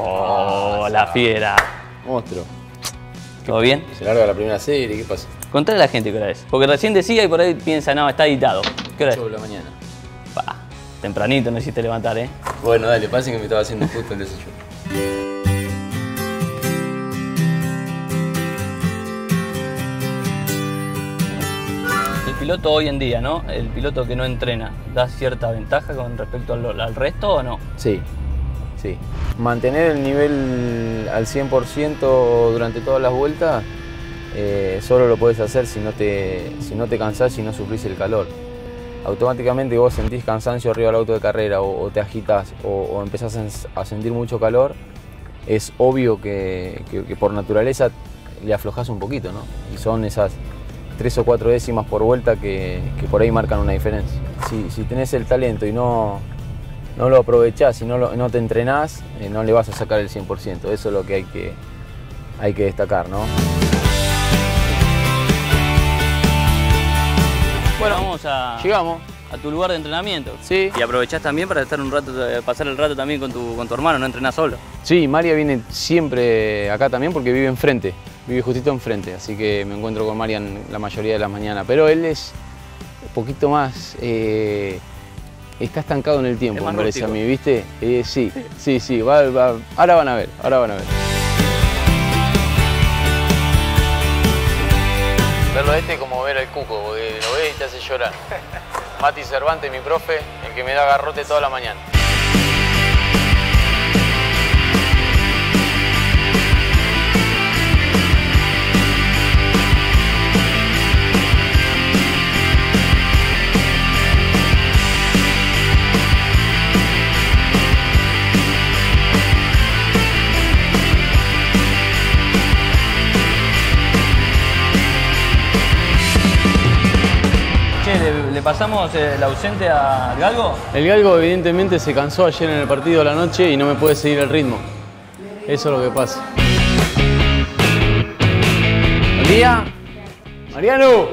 Oh, la fiera. Monstruo. ¿Todo bien? Se larga la primera serie, ¿qué pasa? Contale a la gente qué hora es. Porque recién decía y por ahí piensa, no, está editado. ¿Qué hora es? 8 de la mañana. Pa, tempranito no hiciste levantar, ¿eh? Bueno, dale, pasa que me estaba haciendo justo el desayuno. El piloto hoy en día, ¿no? El piloto que no entrena, ¿da cierta ventaja con respecto al, al resto o no? Sí, sí. Mantener el nivel al 100% durante todas las vueltas eh, solo lo puedes hacer si no, te, si no te cansás y no sufrís el calor. Automáticamente vos sentís cansancio arriba del auto de carrera o, te agitas o, empezás a sentir mucho calor, es obvio que, que- que por naturaleza le aflojás un poquito, ¿no? Y son esas tres o cuatro décimas por vuelta que, que por ahí marcan una diferencia. Si, si tenés el talento y no, no lo aprovechás y no, lo- no te entrenás, eh, no le vas a sacar el 100%. Eso es lo que hay que, hay que destacar, ¿no? Bueno, vamos a, Llegamos. a tu lugar de entrenamiento. Sí. Y aprovechás también para estar un rato, eh, pasar el rato también con tu, con tu hermano, no entrenás solo. Sí, María viene siempre acá también porque vive enfrente, vive justito enfrente, así que me encuentro con Marian la mayoría de las mañanas. Pero él es un poquito más. eh, está estancado en el tiempo, Es me parece a mí, ¿viste? Eh, sí, sí, sí, va- va- ahora van a ver, ahora van a ver. Verlo a este como ver al cuco, porque lo ves y te hace llorar. Mati Cervantes, mi profe, el que me da garrote toda la mañana. ¿Le, pasamos eh, el ausente a Galgo? El galgo evidentemente se cansó ayer en el partido de la noche y no me puede seguir el ritmo. Eso es lo que pasa. Buen día. Mariano.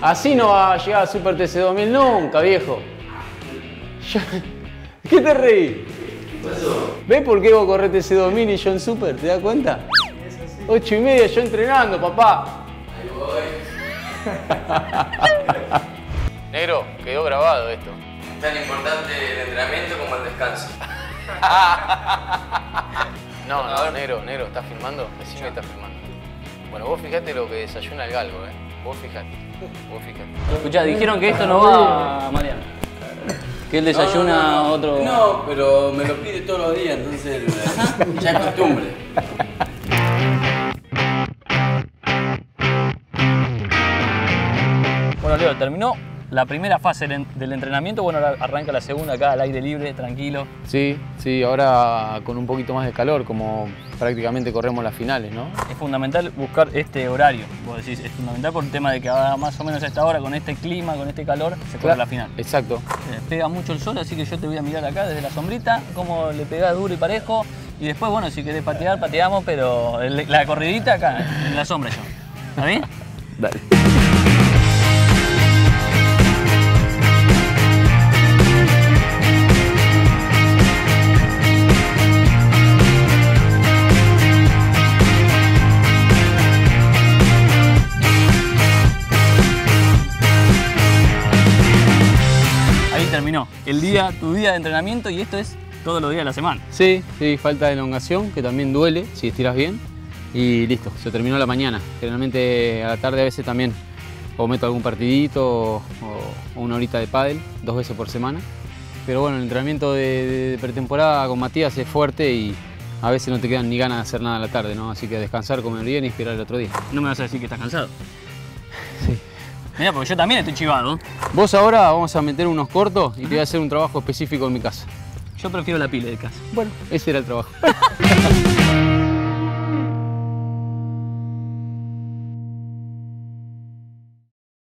Así no va a llegar a Super TC 2000 nunca, viejo. ¿Qué te reí? ¿Ves por qué vos corres TC 2000 y yo en Super? ¿Te das cuenta? Ocho y media yo entrenando, papá. Negro, quedó grabado esto. Tan importante el entrenamiento como el descanso. No, no, negro, negro, ¿estás filmando? Decime que estás filmando. Bueno, vos fijate lo que desayuna el galgo, ¿eh? Vos fijate. Vos fijate. Escuchá, dijeron que esto no va, Mariano. Que él desayuna otro. No, pero me lo pide todos los días, entonces ya es costumbre. Terminó la primera fase del en- del entrenamiento. Bueno, ahora arranca la segunda acá al aire libre, tranquilo. Sí, sí, ahora con un poquito más de calor, como prácticamente corremos las finales, ¿no? Es fundamental buscar este horario. Vos decís, es fundamental por el tema de que ahora más o menos a esta hora, con este clima, con este calor, se corre la final. Exacto. Eh, Pega mucho el sol, así que yo te voy a mirar acá desde la sombrita, cómo le pegás duro y parejo. Y después, bueno, si querés patear, pateamos, pero la corridita acá, en la sombra yo. ¿Está bien? Dale. Terminó. El día, tu día de entrenamiento y esto es todos los días de la semana. Sí, sí, falta de elongación, que también duele si estiras bien. Y listo, se terminó la mañana. Generalmente a la tarde a veces también o meto algún partidito o, o una horita de pádel, dos veces por semana. Pero bueno, el entrenamiento de, de- de pretemporada con Matías es fuerte y a veces no te quedan ni ganas de hacer nada a la tarde, ¿no? Así que descansar, comer bien y esperar el otro día. No me vas a decir que estás cansado. Sí. Mira, porque yo también estoy chivado. Vos ahora vamos a meter unos cortos y te voy a hacer un trabajo específico en mi casa. Yo prefiero la pila de casa. Bueno, ese era el trabajo.